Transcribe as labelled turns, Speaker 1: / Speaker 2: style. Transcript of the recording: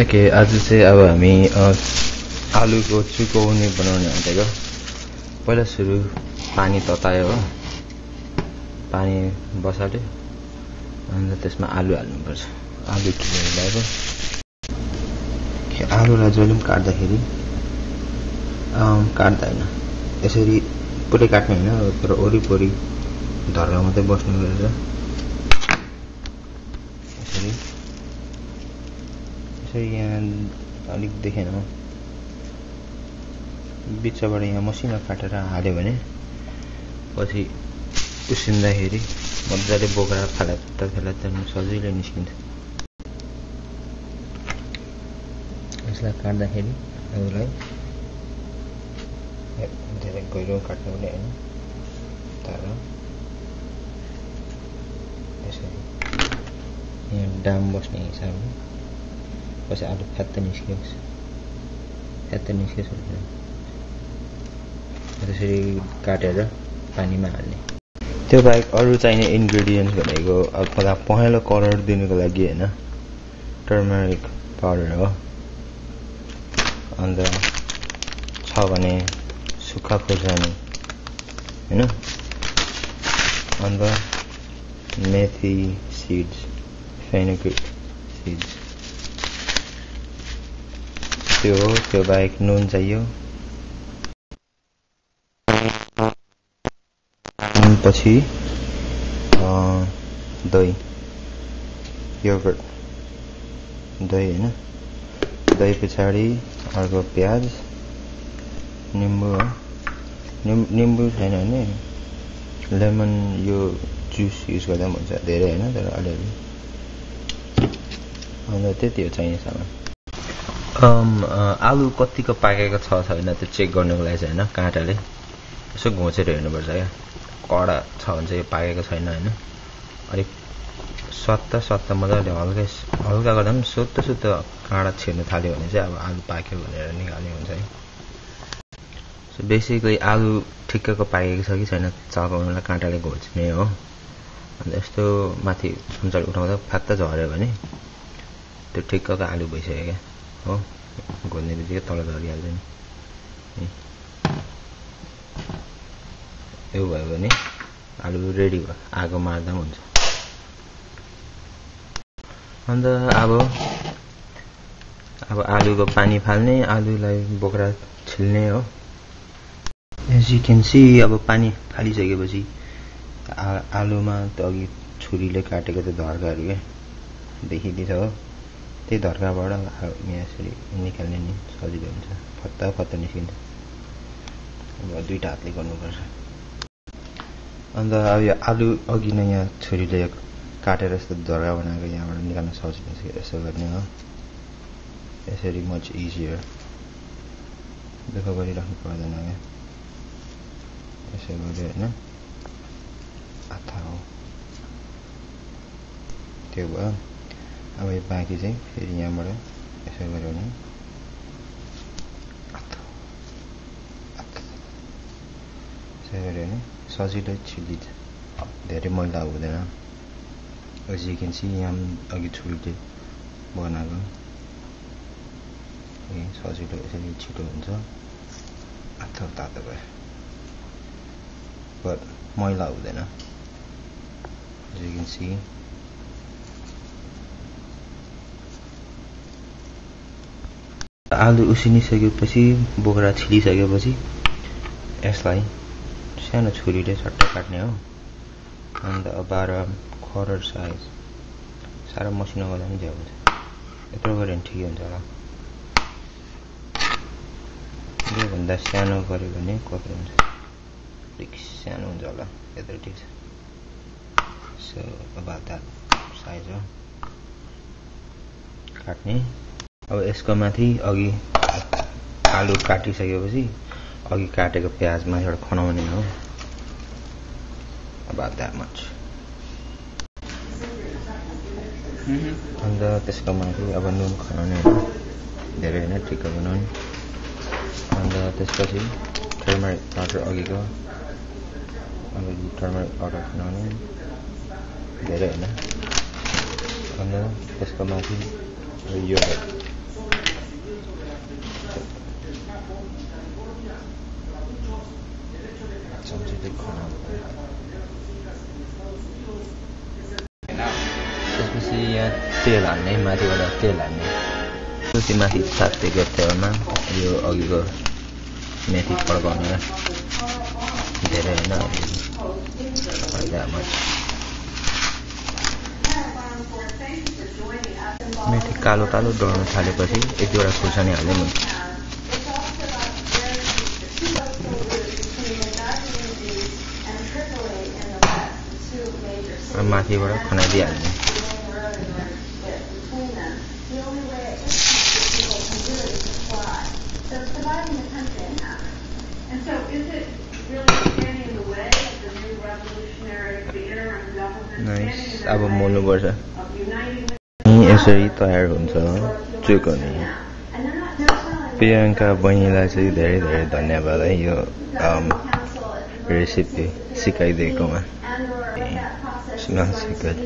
Speaker 1: Okay आज चाहिँ अब हामी आलुको चुकौनी बनाउने आँटेको पहिला सुरु पानी ततायो हो। पानी बसाल्यो अन्त त्यसमा आलु हाल्नुपर्छ। आलु किनेर आलुलाई जहिले पनि काट्दाखेरि काट्दा होइन यसरी पुरै काट्ने होइन तर वरिपरि धर्का मात्रै बस्नु गरेर यसरी यसरी यहाँ अलिक देखेन। बिचबाट यहाँ मसिनो काटेर हाल्यो भने पछि उसिन्दाखेरि मजाले बोक्रा फालात्त फालात्त सजिलै निस्किन्छ यसलाई काट्दाखेरि ए, धेरै गहिरो काट्नु पनि होइन तर यसरी यहाँ डाम बस्ने हिसाबले पछि आलु फ्यात्त निस्कियोस् फ्यात्त निस्कियोस् भनेर त्यसरी काटेर पानीमा हाल्ने। त्यो बाहेक अरू चाहिने इन्ग्रेडियन्ट्स भनेको अब पहिला पहेँलो कलर दिनुको लागि होइन टर्मरिक पाउडर हो। अन्त छ भने सुक्खा खोर्सानी होइन? अन्त मेथी सिड्स फेनुग्रिक सिड्स त्यो हो त्यो बाहेक नुन चाहियो। पछि दही। योगर्ट दही होइन। दही पछाडि अर्को प्याज निम्बु हो। निम् निम्बु छैन भने लेमन यो जुस युज गर्दा पनि हुन्छ धेरै होइन तर अलिअलि। अन्त त्यति हो चाहिने सामान। आलु कतिको पाकेको छ छैन त्यो चेक गर्नुको लागि चाहिँ होइन काँटाले। यसो घोचेर हेर्नुपर्छ क्या। कडा छ भने चाहिँ पाकेको छैन होइन। अलिक सत्ता सत्ता मजाले हल्का हल्का गर्दा पनि सुत्तो सुत्तो काँडा छिर्नु थाल्यो भने चाहिँ अब आलु पाक्यो भनेर निकाल्ने हुन्छ है। सो बेसिकली आलु ठिक्कको पाकेको छ कि छैन चलाउनुलाई काँटाले घोच्ने हो। अन्त यस्तो माथि उन्चाल उठाउँदा फ्यात्त झऱ्यो भने त्यो ठिक्कको आलु भइसक्यो क्या। हो घोल्ने बित्तिकै तल झरिहाल्छ नि यी। भयो भने आलु रेडी भयो आगो मार्दा हुन्छ अन्त अब अब आलुको पानी फाल्ने आलुलाई बोक्रा छिल्ने हो एज यु क्यान सी अब पानी फालिसकेपछि आलुमा त अघि छुरीले काटेको त्यो धर्काहरू क्या देखिँदैछ हो त्यही धर्काबाट यहाँ यसरी निकाल्ने नि सजिलो हुन्छ। फत्ता फत्ता निस्किन्छ। अब दुइटा हातले गर्नुपर्छ। अन्त अब यो आलु अघि नै यहाँ छुरीले काटेर यस्तो धर्का बनाएको यहाँबाट निकाल्न सजिलो छ यसो गर्ने हो। यसरी मच इजियर दुःख गरिराख्नु पर्दैन क्या। यसो गऱ्यो होइन। आथा हो। त्यो भयो। अब यो बाँकी चाहिँ फेरि यहाँबाट यसो गऱ्यो भने यसो गऱ्यो भने सजिलै छिलिन्छ धेरै मैला हुँदैन। सी यहाँ अघि छुरीले बनाएको। ए सजिलो यसरी छिटो हुन्छ। आत्थर तातो भयो। बट मैला हुँदैन। सी आलु उसिनिसकेपछि बोक्रा छिलिसकेपछि यसलाई सानो छुरीले सट्ट काट्ने हो। अन्त अब बाह्र खरर साइज साह्रो मसिनो गर्दा पनि हुन्छ यत्रो गऱ्यो भने ठिकै हुन्छ होला। योभन्दा सानो गऱ्यो भने कति हुन्छ? अलिक सानो हुन्छ होला यत्रो ठिक छ। सो that साइज हो। काट्ने। अब यसको माथि अघि आलु काटिसकेपछि अघि काटेको प्याज माथिबाट खनाउने हो। about that much अन्त त्यसको माथि अब नुन खनाउने होइन धेरै होइन ठिक्कको नुन अन्त त्यसपछि टर्मरिक पाउडर अघिको। अलिकति टर्मरिक पाउडर खनाउने। धेरै होइन। अन्त त्यसको माथि यो चमचे त्यसपछि यहाँ तेल हाल्ने माथिबाट तेल हाल्ने त्यो माथि यो अघिको मेथी धेरै होइन मेथी कालो कालो डढ्न थालेपछि एक दुईवटा खुर्सानी माथिबाट खनाइदिइहाल्ने अब मोल्नुपर्छ यसरी तयार हुन्छ चुकनी प्रियङ्का बहिनीलाई चाहिँ धेरै धेरै धन्यवाद है यो रेसिपी सिकाइदिएकोमा Smells so good.